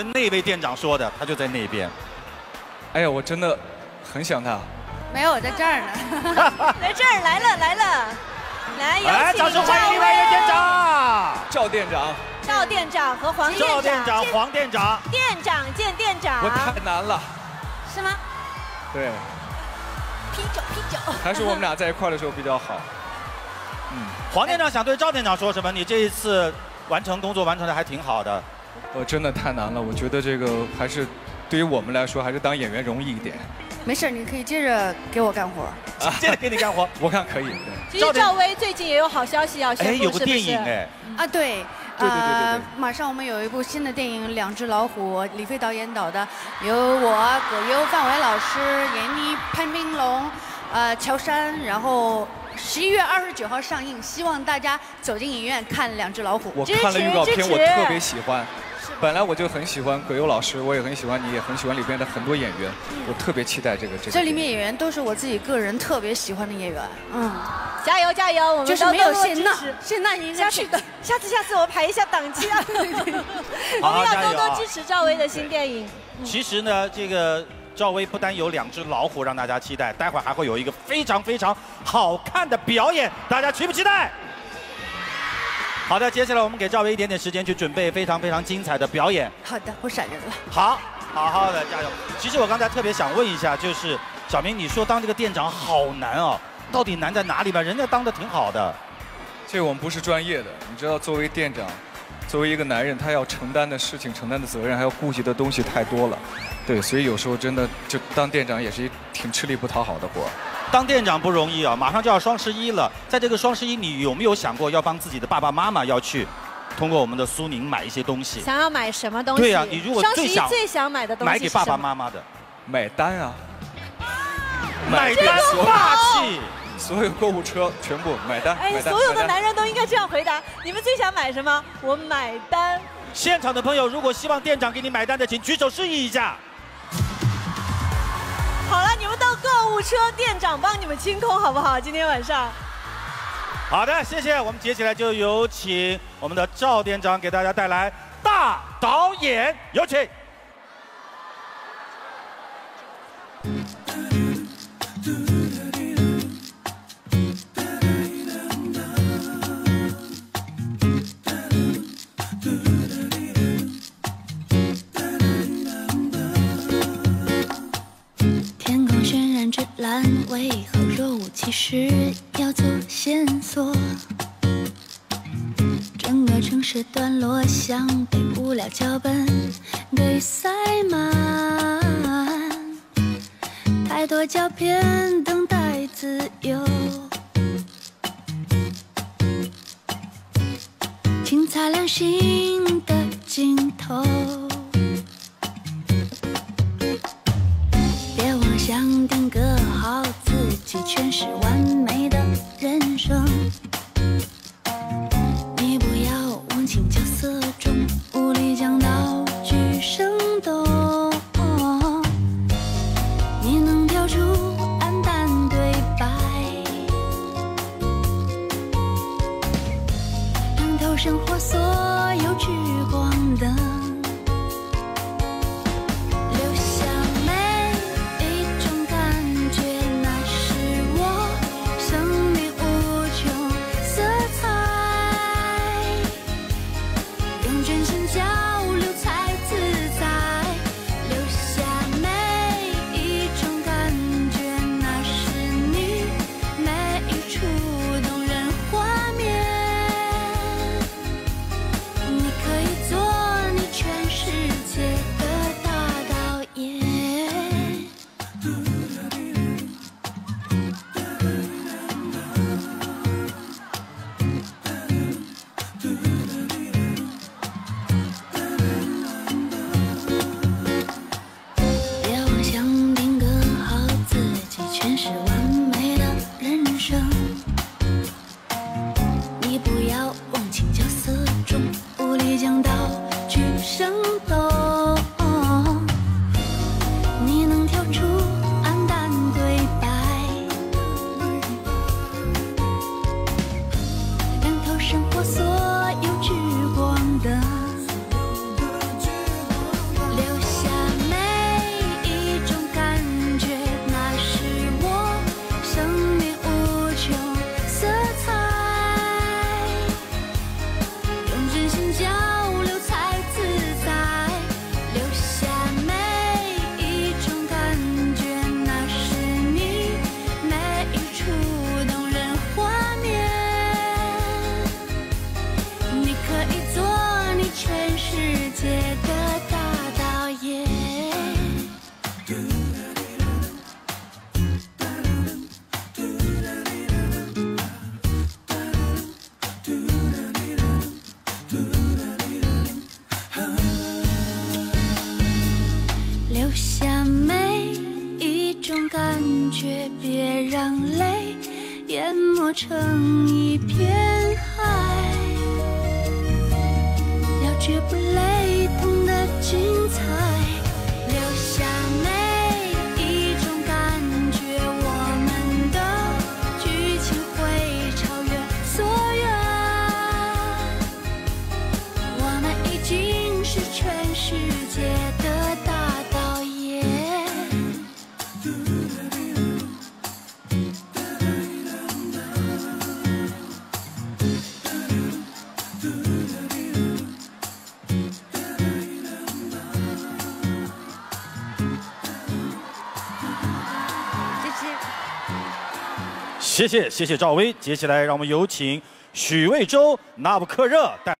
跟那位店长说的，他就在那边。哎呀，我真的很想他。没有，我在这儿呢。在这儿来了来了，来有来，请掌声欢迎另外一位店长，赵店长，赵店长和黄店长赵店店长、黄店长。店长见店长我，太难了。是吗？对，啤酒啤酒。还是我们俩在一块儿的时候比较好。嗯黄店长想对赵店长说什么？你这一次完成工作完成的还挺好的。我真的太难了，我觉得这个还是对于我们来说，还是当演员容易一点。没事，你可以接着给我干活。啊接着给你干活。我看可以。其实赵薇最近也有好消息要宣哎，布，有个？电影哎，啊，对，对对对对对马上我们有一部新的电影《两只老虎》，李飞导演导的，由我葛优、范伟老师、闫妮、潘斌龙、呃乔杉，然后十一月二十九号上映，希望大家走进影院看《两只老虎》。我支持看了预告片，支持我特别喜欢。本来我就很喜欢葛优老师，我也很喜欢你，也很喜欢里边的很多演员，我特别期待这个这个。这里面演员都是我自己个人特别喜欢的演员，嗯，加油加油！我们就是没有都多多谢娜支持，谢娜已经下次去的。下次下次我排一下档期啊！我们要多多支持赵薇的新电影。其实呢，这个赵薇不单有两只老虎让大家期待，待会儿还会有一个非常非常好看的表演，大家期不期待？好的，接下来我们给赵薇一点点时间去准备非常非常精彩的表演。好的，我闪人了。好，好好的加油。其实我刚才特别想问一下，就是小明，你说当这个店长好难哦，到底难在哪里吧？人家当的挺好的。这我们不是专业的，你知道，作为店长，作为一个男人，他要承担的事情、承担的责任，还要顾及的东西太多了。对，所以有时候真的就当店长也是一挺吃力不讨好的活儿。当店长不容易啊，马上就要双十一了，在这个双十一，你有没有想过要帮自己的爸爸妈妈要去通过我们的苏宁买一些东西，想要买什么东西？对呀你如果双十最想一最想买的东西买给爸爸妈妈的？买单啊！买单所有霸气！所有购物车全部买单，哎，所有的男人都应该这样回答。你们最想买什么？我买单。现场的朋友，如果希望店长给你买单的，请举手示意一下。好了，你们到购物车，店长帮你们清空，好不好？今天晚上。好的，谢谢。我们接下来就有请我们的赵店长给大家带来大导演，有请。其实要做线索？整个城市段落像被无聊脚本给塞满，太多胶片等待自由。请擦亮心的尽头。全是完美。生界的大导演留下每一种感觉，别让泪淹没成一片海。谢谢谢谢赵薇。接下来，让我们有请许魏洲、纳布克热带。